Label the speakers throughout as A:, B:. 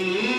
A: Mm-hmm.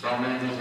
A: Samanyolu